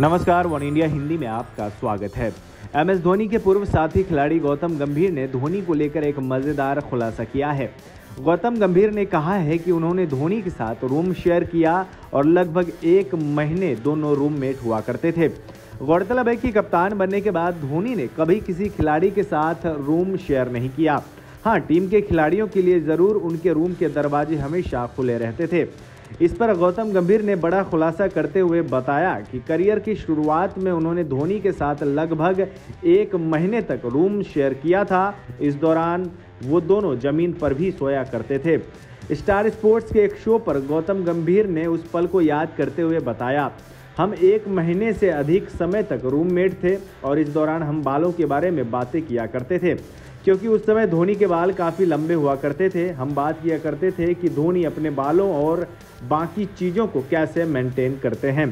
नमस्कार, one India Hindi में आपका स्वागत है। एम एस धोनी के पूर्व साथी खिलाड़ी गौतम गंभीर ने धोनी को लेकर एक मज़ेदार खुलासा किया है। गौतम गंभीर ने कहा है कि उन्होंने धोनी के साथ रूम शेयर किया और लगभग एक महीने दोनों रूममेट हुआ करते थे। गौरतलब है कि कप्तान बनने के बाद धोनी ने कभी किसी खिलाड़ी के साथ रूम शेयर नहीं किया। हाँ टीम के खिलाड़ियों के लिए ज़रूर उनके रूम के दरवाजे हमेशा खुले रहते थे। इस पर गौतम गंभीर ने बड़ा खुलासा करते हुए बताया कि करियर की शुरुआत में उन्होंने धोनी के साथ लगभग एक महीने तक रूम शेयर किया था। इस दौरान वो दोनों ज़मीन पर भी सोया करते थे। स्टार स्पोर्ट्स के एक शो पर गौतम गंभीर ने उस पल को याद करते हुए बताया, हम एक महीने से अधिक समय तक रूममेट थे और इस दौरान हम बालों के बारे में बातें किया करते थे। क्योंकि उस समय धोनी के बाल काफ़ी लंबे हुआ करते थे। हम बात किया करते थे कि धोनी अपने बालों और बाकी चीज़ों को कैसे मेंटेन करते हैं।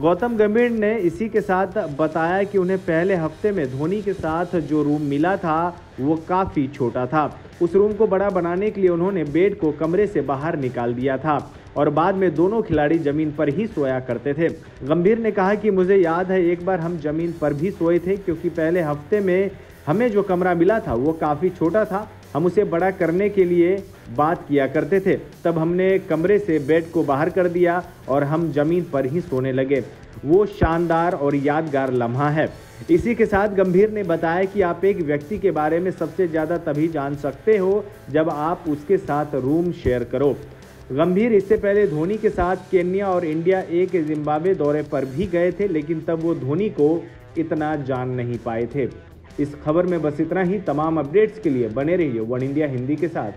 गौतम गंभीर ने इसी के साथ बताया कि उन्हें पहले हफ़्ते में धोनी के साथ जो रूम मिला था, वो काफ़ी छोटा था। उस रूम को बड़ा बनाने के लिए उन्होंने बेड को कमरे से बाहर निकाल दिया था और बाद में दोनों खिलाड़ी ज़मीन पर ही सोया करते थे। गंभीर ने कहा कि मुझे याद है, एक बार हम ज़मीन पर भी सोए थे, क्योंकि पहले हफ़्ते में हमें जो कमरा मिला था, वो काफ़ी छोटा था। हम उसे बड़ा करने के लिए बात किया करते थे। तब हमने कमरे से बेड को बाहर कर दिया और हम ज़मीन पर ही सोने लगे। वो शानदार और यादगार लम्हा है। इसी के साथ गंभीर ने बताया कि आप एक व्यक्ति के बारे में सबसे ज़्यादा तभी जान सकते हो, जब आप उसके साथ रूम शेयर करो। गंभीर इससे पहले धोनी के साथ केन्या और इंडिया ए के जिम्बाब्वे दौरे पर भी गए थे, लेकिन तब वो धोनी को इतना जान नहीं पाए थे। इस खबर में बस इतना ही, तमाम अपडेट्स के लिए बने रहिए वन इंडिया हिंदी के साथ।